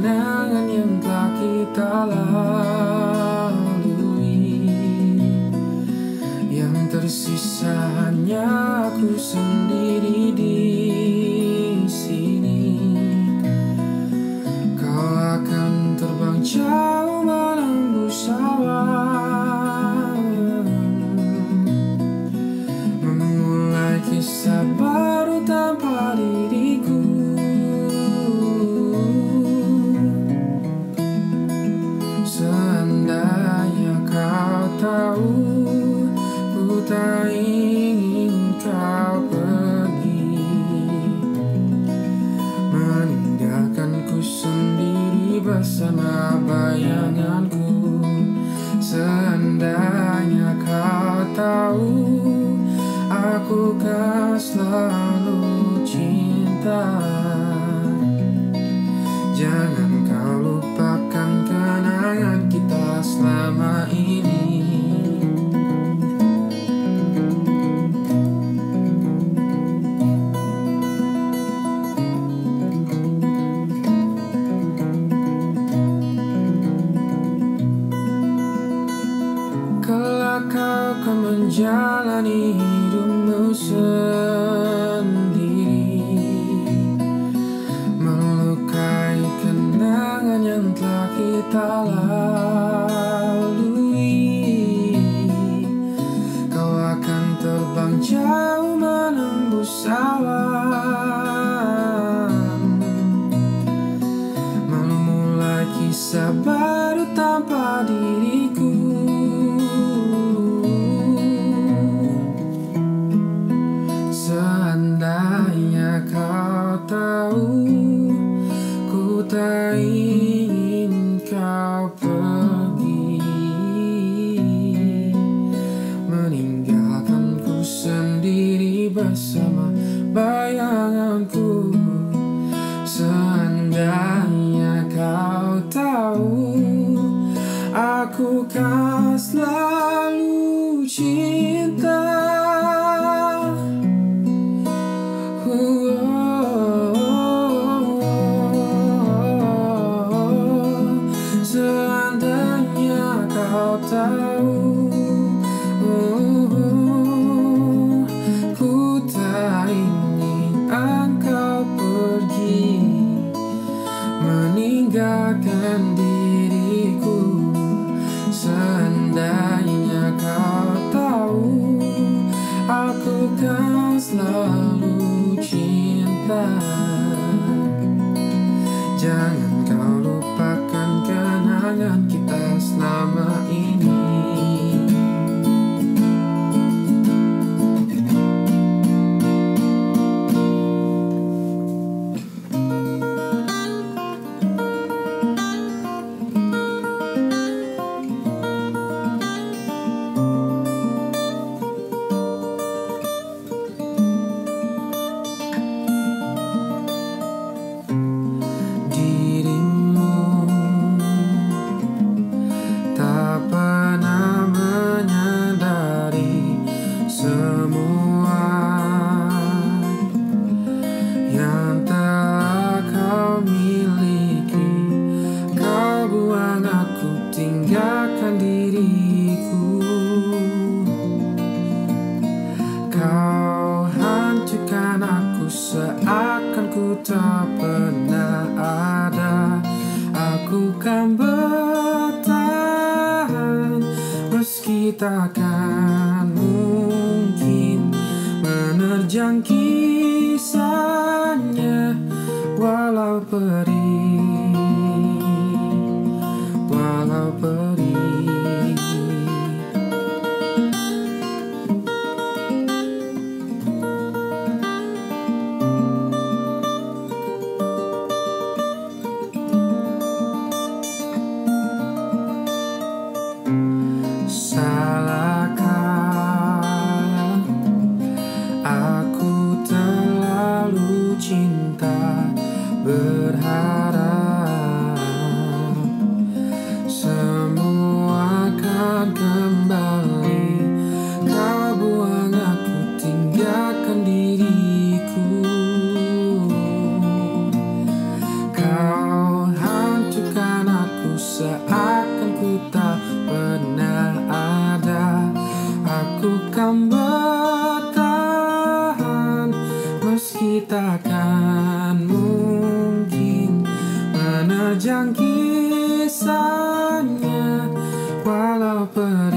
kenangan yang telah kita lalui Yang tersisa bersama bayanganku. Seandainya kau tahu Aku kan selalu cinta. Jangan kau lupakan kenangan kita selama hidupmu sendiri. Melukai kenangan yang telah kita lalui. Kau akan terbang jauh menembus awan Memulai kisah baru Aku kan selalu cinta. Seandainya kau tahu seakan ku tak pernah ada Aku kan bertahan. Meski takkan mungkin Menerjang kisahnya walau perih takkan mungkin menerjang kisahnya walau pernah